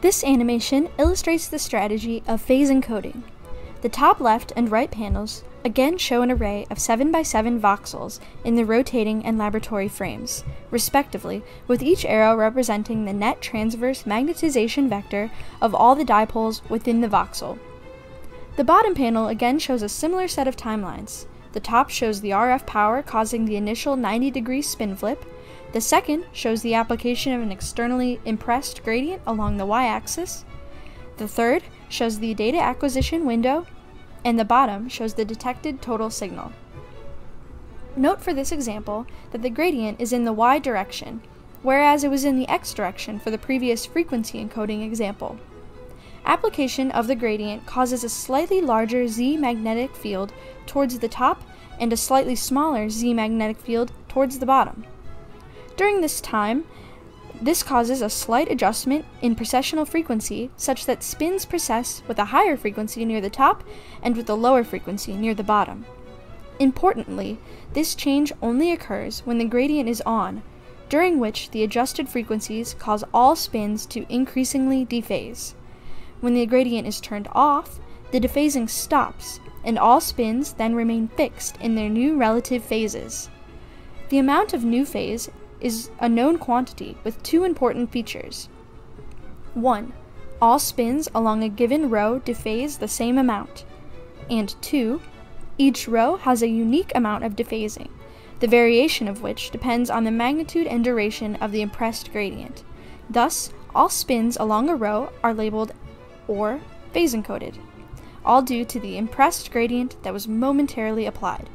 This animation illustrates the strategy of phase encoding. The top left and right panels again show an array of 7x7 voxels in the rotating and laboratory frames, respectively, with each arrow representing the net transverse magnetization vector of all the dipoles within the voxel. The bottom panel again shows a similar set of timelines. The top shows the RF power causing the initial 90 degree spin flip, the second shows the application of an externally impressed gradient along the y-axis. The third shows the data acquisition window, and the bottom shows the detected total signal. Note for this example that the gradient is in the y direction, whereas it was in the x direction for the previous frequency encoding example. Application of the gradient causes a slightly larger z magnetic field towards the top and a slightly smaller z magnetic field towards the bottom. During this time, this causes a slight adjustment in precessional frequency such that spins precess with a higher frequency near the top and with a lower frequency near the bottom. Importantly, this change only occurs when the gradient is on, during which the adjusted frequencies cause all spins to increasingly dephase. When the gradient is turned off, the dephasing stops, and all spins then remain fixed in their new relative phases. The amount of new phase is a known quantity with two important features. 1. All spins along a given row dephase the same amount. And 2. Each row has a unique amount of dephasing, the variation of which depends on the magnitude and duration of the impressed gradient. Thus, all spins along a row are labeled or phase encoded, all due to the impressed gradient that was momentarily applied.